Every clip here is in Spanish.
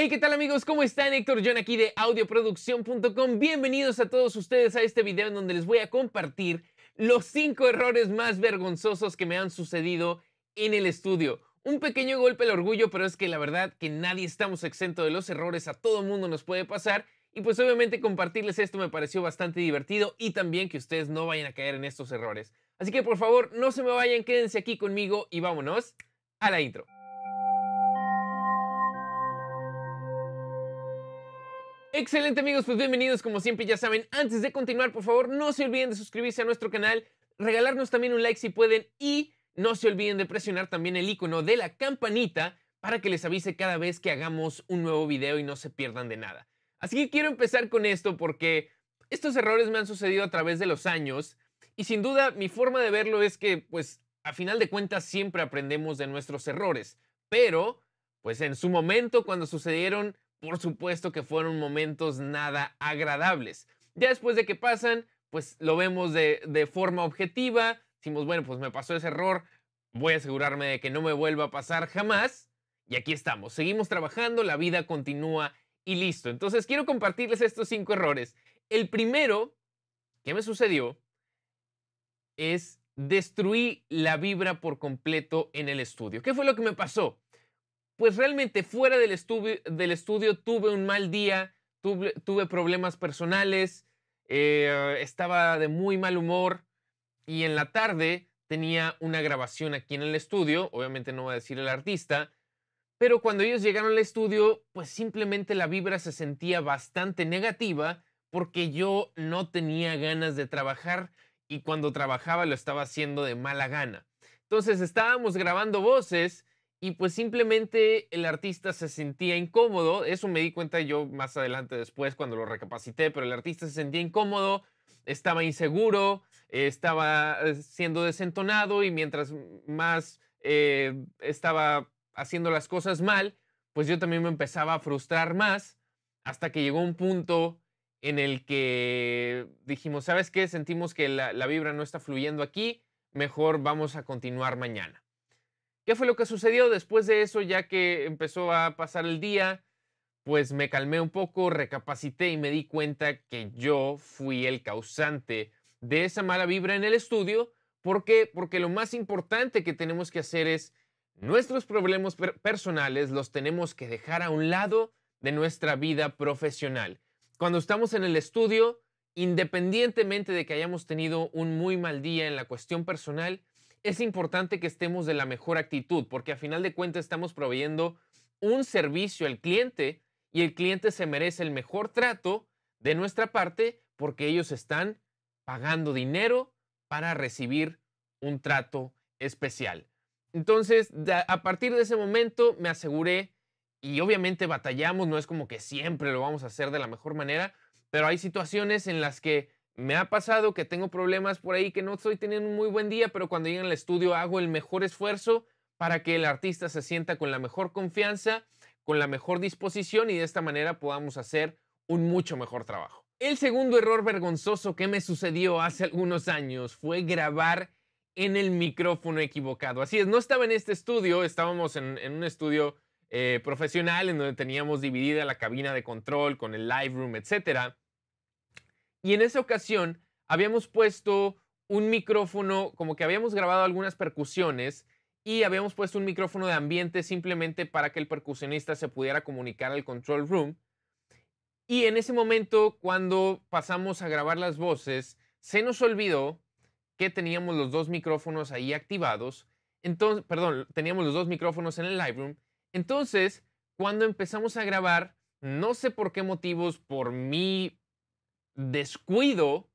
Hey, ¿qué tal amigos? ¿Cómo están? Héctor John aquí de audioproducción.com. Bienvenidos a todos ustedes a este video en donde les voy a compartir los 5 errores más vergonzosos que me han sucedido en el estudio. Un pequeño golpe al orgullo, pero es que la verdad que nadie estamos exento de los errores, a todo mundo nos puede pasar. Y pues obviamente compartirles esto me pareció bastante divertido y también que ustedes no vayan a caer en estos errores. Así que por favor, no se me vayan, quédense aquí conmigo y vámonos a la intro. Excelente amigos, pues bienvenidos como siempre ya saben. Antes de continuar, por favor, no se olviden de suscribirse a nuestro canal, regalarnos también un like si pueden y no se olviden de presionar también el icono de la campanita para que les avise cada vez que hagamos un nuevo video y no se pierdan de nada. Así que quiero empezar con esto porque estos errores me han sucedido a través de los años y sin duda mi forma de verlo es que pues a final de cuentas siempre aprendemos de nuestros errores, pero pues en su momento cuando sucedieron por supuesto que fueron momentos nada agradables. Ya después de que pasan, pues lo vemos de, forma objetiva, decimos, bueno, pues me pasó ese error, voy a asegurarme de que no me vuelva a pasar jamás. Y aquí estamos, seguimos trabajando, la vida continúa y listo. Entonces quiero compartirles estos cinco errores. El primero que me sucedió es destruir la vibra por completo en el estudio. ¿Qué fue lo que me pasó? Pues realmente fuera del, estudio, tuve un mal día, tuve, problemas personales, eh, estaba de muy mal humor y en la tarde tenía una grabación aquí en el estudio, obviamente no voy a decir el artista, pero cuando ellos llegaron al estudio, pues simplemente la vibra se sentía bastante negativa porque yo no tenía ganas de trabajar y cuando trabajaba lo estaba haciendo de mala gana. Entonces estábamos grabando voces y pues simplemente el artista se sentía incómodo, eso me di cuenta yo más adelante después cuando lo recapacité, pero el artista se sentía incómodo, estaba inseguro, estaba eh, siendo desentonado y mientras más eh, estaba haciendo las cosas mal, pues yo también me empezaba a frustrar más hasta que llegó un punto en el que dijimos, ¿sabes qué? Sentimos que la, la vibra no está fluyendo aquí, mejor vamos a continuar mañana. ¿Qué fue lo que sucedió después de eso? Ya que empezó a pasar el día, pues me calmé un poco, recapacité y me di cuenta que yo fui el causante de esa mala vibra en el estudio. ¿Por qué? Porque lo más importante que tenemos que hacer es nuestros problemas personales los tenemos que dejar a un lado de nuestra vida profesional. Cuando estamos en el estudio, independientemente de que hayamos tenido un muy mal día en la cuestión personal, es importante que estemos de la mejor actitud, porque a final de cuentas estamos proveyendo un servicio al cliente y el cliente se merece el mejor trato de nuestra parte porque ellos están pagando dinero para recibir un trato especial. Entonces, a partir de ese momento me aseguré y obviamente batallamos, no es como que siempre lo vamos a hacer de la mejor manera, pero hay situaciones en las que me ha pasado que tengo problemas por ahí que no estoy teniendo un muy buen día, pero cuando llego al estudio hago el mejor esfuerzo para que el artista se sienta con la mejor confianza, con la mejor disposición y de esta manera podamos hacer un mucho mejor trabajo. El segundo error vergonzoso que me sucedió hace algunos años fue grabar en el micrófono equivocado. Así es, no estaba en este estudio, estábamos en, un estudio eh, profesional en donde teníamos dividida la cabina de control con el live room, etcétera. Y en esa ocasión habíamos puesto un micrófono, como que habíamos grabado algunas percusiones y habíamos puesto un micrófono de ambiente simplemente para que el percusionista se pudiera comunicar al control room. Y en ese momento, cuando pasamos a grabar las voces, se nos olvidó que teníamos los dos micrófonos ahí activados. Entonces, perdón, teníamos los dos micrófonos en el live room. Entonces, cuando empezamos a grabar, no sé por qué motivos, por mi descuido,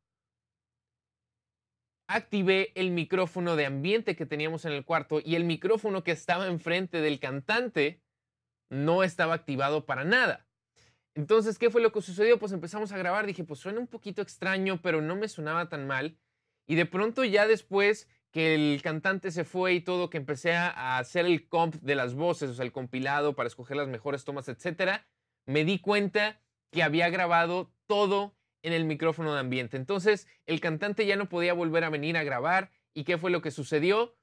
activé el micrófono de ambiente que teníamos en el cuarto y el micrófono que estaba enfrente del cantante no estaba activado para nada. Entonces, ¿qué fue lo que sucedió? Pues empezamos a grabar, dije, pues suena un poquito extraño, pero no me sonaba tan mal. Y de pronto ya después que el cantante se fue y todo, que empecé a hacer el comp de las voces, o sea, el compilado para escoger las mejores tomas, etcétera, me di cuenta que había grabado todo en el micrófono de ambiente. Entonces, el cantante ya no podía volver a venir a grabar. ¿Y qué fue lo que sucedió?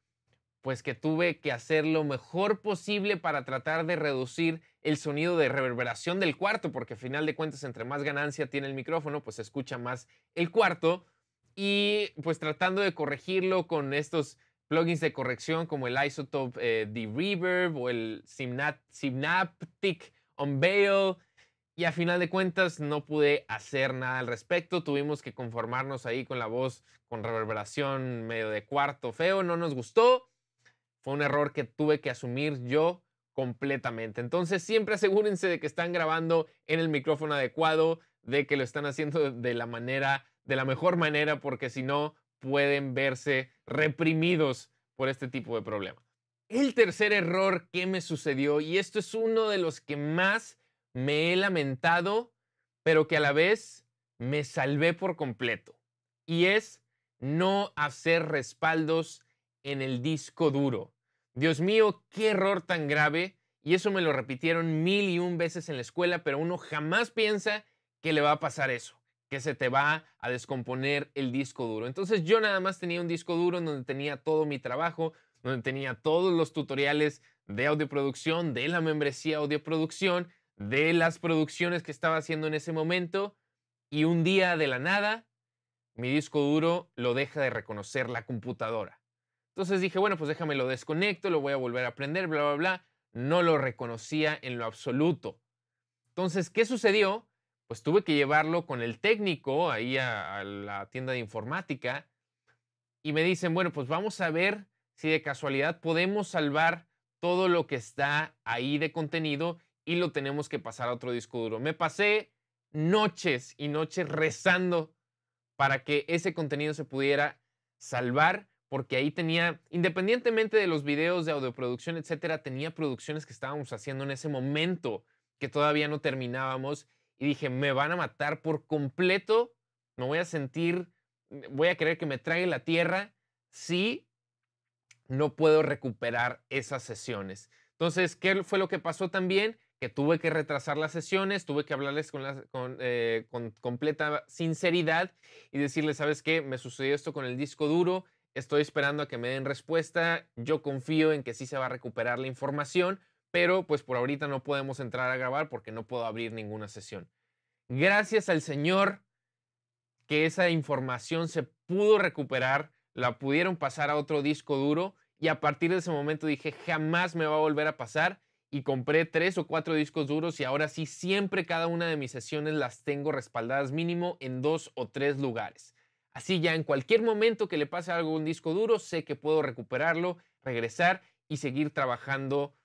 pues que tuve que hacer lo mejor posible para tratar de reducir el sonido de reverberación del cuarto, porque al final de cuentas, entre más ganancia tiene el micrófono, pues se escucha más el cuarto. Y pues tratando de corregirlo con estos plugins de corrección como el Isotope eh, de Reverb o el Synaptic Unveil. Y a final de cuentas no pude hacer nada al respecto. Tuvimos que conformarnos ahí con la voz con reverberación medio de cuarto feo. No nos gustó. Fue un error que tuve que asumir yo completamente. Entonces siempre asegúrense de que están grabando en el micrófono adecuado, de que lo están haciendo de la manera, de la mejor manera, porque si no pueden verse reprimidos por este tipo de problema. El tercer error que me sucedió, y esto es uno de los que más me he lamentado, pero que a la vez me salvé por completo, y es no hacer respaldos en el disco duro. Dios mío, qué error tan grave. Y eso me lo repitieron mil y un veces en la escuela, pero uno jamás piensa que le va a pasar eso, que se te va a descomponer el disco duro. Entonces yo nada más tenía un disco duro donde tenía todo mi trabajo, donde tenía todos los tutoriales de audioproducción, de la membresía audioproducción, de las producciones que estaba haciendo en ese momento. Y un día de la nada, mi disco duro lo deja de reconocer la computadora. Entonces dije, bueno, pues déjame lo desconecto, lo voy a volver a aprender, bla, bla, bla. No lo reconocía en lo absoluto. Entonces, ¿qué sucedió? Pues tuve que llevarlo con el técnico ahí a, la tienda de informática y me dicen, bueno, pues vamos a ver si de casualidad podemos salvar todo lo que está ahí de contenido y lo tenemos que pasar a otro disco duro. Me pasé noches y noches rezando para que ese contenido se pudiera salvar porque ahí tenía, independientemente de los videos de audioproducción, etcétera, tenía producciones que estábamos haciendo en ese momento que todavía no terminábamos y dije, me van a matar por completo, me voy a sentir, voy a querer que me trague la tierra si no puedo recuperar esas sesiones. Entonces, ¿qué fue lo que pasó también? Que tuve que retrasar las sesiones, tuve que hablarles eh, con completa sinceridad y decirles, ¿sabes qué? Me sucedió esto con el disco duro, Estoy esperando a que me den respuesta. Yo confío en que sí se va a recuperar la información, pero pues por ahorita no podemos entrar a grabar porque no puedo abrir ninguna sesión. Gracias al Señor que esa información se pudo recuperar, la pudieron pasar a otro disco duro y a partir de ese momento dije jamás me va a volver a pasar y compré tres o cuatro discos duros y ahora sí siempre cada una de mis sesiones las tengo respaldadas mínimo en dos o tres lugares. Así ya en cualquier momento que le pase algo a un disco duro, sé que puedo recuperarlo, regresar y seguir trabajando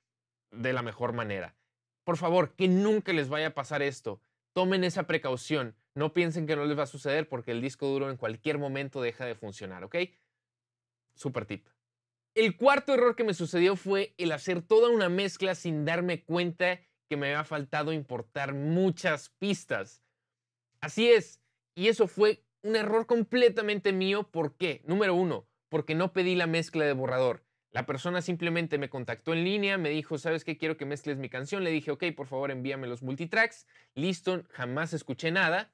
de la mejor manera. Por favor, que nunca les vaya a pasar esto. Tomen esa precaución. No piensen que no les va a suceder porque el disco duro en cualquier momento deja de funcionar, ¿ok? Super tip. El cuarto error que me sucedió fue el hacer toda una mezcla sin darme cuenta que me había faltado importar muchas pistas. Así es, y eso fue un error completamente mío. ¿Por qué? Número uno, porque no pedí la mezcla de borrador. La persona simplemente me contactó en línea, me dijo, ¿sabes qué? Quiero que mezcles mi canción. Le dije, ok, por favor envíame los multitracks. Listo, jamás escuché nada.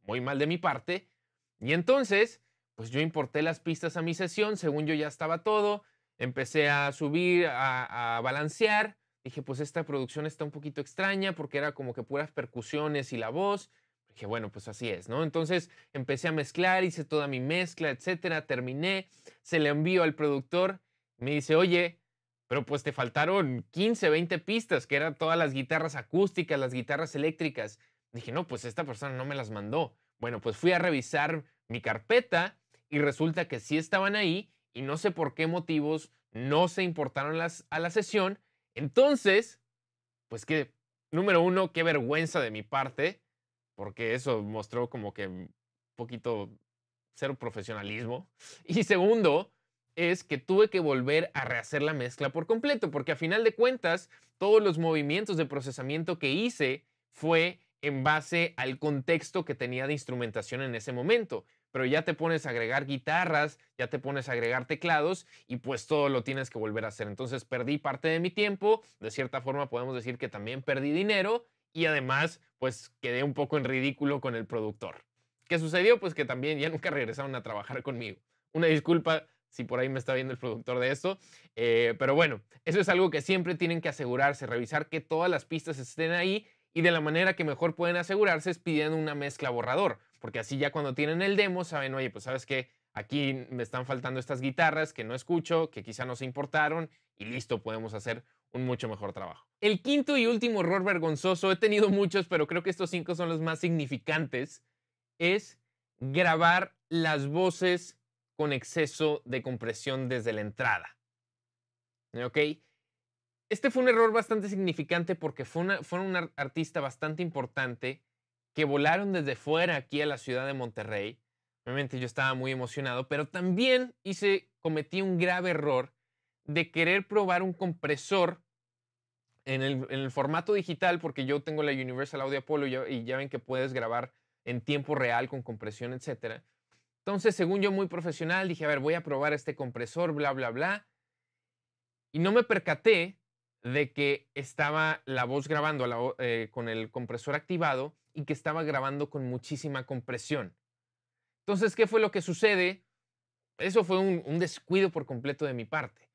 Muy mal de mi parte. Y entonces, pues yo importé las pistas a mi sesión, según yo ya estaba todo. Empecé a subir, a, a balancear. Dije, pues esta producción está un poquito extraña porque era como que puras percusiones y la voz. Dije, bueno, pues así es, ¿no? Entonces empecé a mezclar, hice toda mi mezcla, etcétera, terminé, se le envío al productor, me dice, oye, pero pues te faltaron 15, 20 pistas, que eran todas las guitarras acústicas, las guitarras eléctricas. Dije, no, pues esta persona no me las mandó. Bueno, pues fui a revisar mi carpeta y resulta que sí estaban ahí y no sé por qué motivos no se importaron las, a la sesión. Entonces, pues que, número uno, qué vergüenza de mi parte porque eso mostró como que un poquito cero profesionalismo. Y segundo, es que tuve que volver a rehacer la mezcla por completo, porque a final de cuentas, todos los movimientos de procesamiento que hice fue en base al contexto que tenía de instrumentación en ese momento. Pero ya te pones a agregar guitarras, ya te pones a agregar teclados y pues todo lo tienes que volver a hacer. Entonces perdí parte de mi tiempo, de cierta forma podemos decir que también perdí dinero y además pues quedé un poco en ridículo con el productor. ¿Qué sucedió? Pues que también ya nunca regresaron a trabajar conmigo. Una disculpa si por ahí me está viendo el productor de esto. Eh, pero bueno, eso es algo que siempre tienen que asegurarse, revisar que todas las pistas estén ahí y de la manera que mejor pueden asegurarse es pidiendo una mezcla borrador, porque así ya cuando tienen el demo saben, oye, pues sabes que aquí me están faltando estas guitarras que no escucho, que quizá no se importaron y listo, podemos hacer un mucho mejor trabajo. El quinto y último error vergonzoso, he tenido muchos, pero creo que estos cinco son los más significantes, es grabar las voces con exceso de compresión desde la entrada. ¿Ok? Este fue un error bastante significante porque fue, una, fue un artista bastante importante que volaron desde fuera aquí a la ciudad de Monterrey. Obviamente yo estaba muy emocionado, pero también hice, cometí un grave error de querer probar un compresor en el, formato digital, porque yo tengo la Universal Audio Apollo y ya ven que puedes grabar en tiempo real con compresión, etc. Entonces, según yo, muy profesional, dije, a ver, voy a probar este compresor, bla, bla, bla. Y no me percaté de que estaba la voz grabando eh, con el compresor activado y que estaba grabando con muchísima compresión. Entonces, ¿qué fue lo que sucede? Eso fue un descuido por completo de mi parte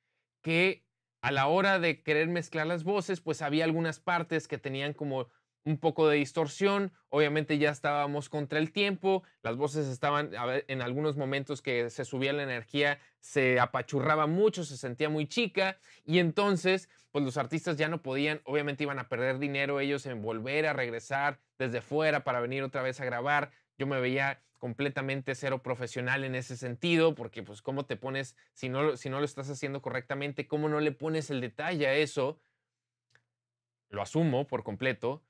que a la hora de querer mezclar las voces, pues había algunas partes que tenían como un poco de distorsión, obviamente ya estábamos contra el tiempo, las voces estaban en algunos momentos que se subía la energía, se apachurraba mucho, se sentía muy chica y entonces pues los artistas ya no podían, obviamente iban a perder dinero ellos en volver a regresar desde fuera para venir otra vez a grabar, yo me veía completamente cero profesional en ese sentido, porque pues cómo te pones, si no, si no lo estás haciendo correctamente, cómo no le pones el detalle a eso, lo asumo por completo.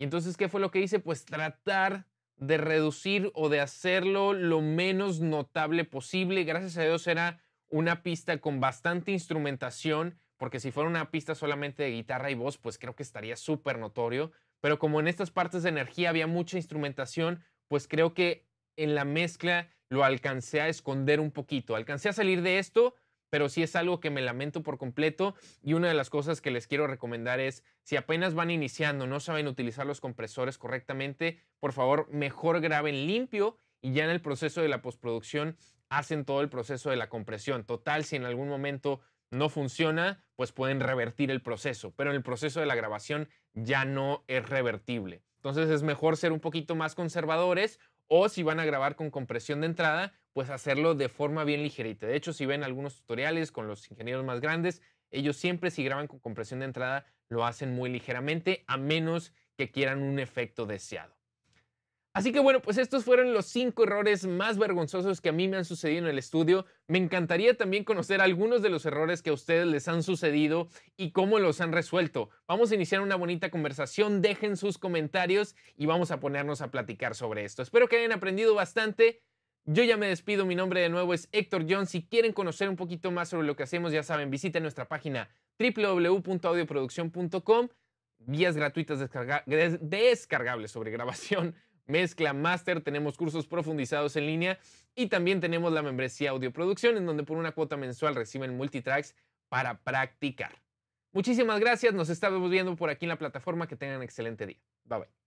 Y entonces, ¿qué fue lo que hice? Pues tratar de reducir o de hacerlo lo menos notable posible. Gracias a Dios era una pista con bastante instrumentación, porque si fuera una pista solamente de guitarra y voz, pues creo que estaría súper notorio. Pero como en estas partes de energía había mucha instrumentación, pues creo que en la mezcla lo alcancé a esconder un poquito. Alcancé a salir de esto, pero sí es algo que me lamento por completo. Y una de las cosas que les quiero recomendar es, si apenas van iniciando, no saben utilizar los compresores correctamente, por favor, mejor graben limpio y ya en el proceso de la postproducción hacen todo el proceso de la compresión. Total, si en algún momento no funciona, pues pueden revertir el proceso, pero en el proceso de la grabación ya no es revertible. Entonces es mejor ser un poquito más conservadores o si van a grabar con compresión de entrada, pues hacerlo de forma bien ligerita. De hecho, si ven algunos tutoriales con los ingenieros más grandes, ellos siempre si graban con compresión de entrada lo hacen muy ligeramente, a menos que quieran un efecto deseado. Así que bueno, pues estos fueron los cinco errores más vergonzosos que a mí me han sucedido en el estudio. Me encantaría también conocer algunos de los errores que a ustedes les han sucedido y cómo los han resuelto. Vamos a iniciar una bonita conversación, dejen sus comentarios y vamos a ponernos a platicar sobre esto. Espero que hayan aprendido bastante. Yo ya me despido, mi nombre de nuevo es Héctor John. Si quieren conocer un poquito más sobre lo que hacemos, ya saben, visiten nuestra página www.audioproducción.com, guías gratuitas descargables sobre grabación mezcla, máster, tenemos cursos profundizados en línea y también tenemos la membresía Audioproducción en donde por una cuota mensual reciben multitracks para practicar. Muchísimas gracias, nos estamos viendo por aquí en la plataforma, que tengan excelente día. Bye bye.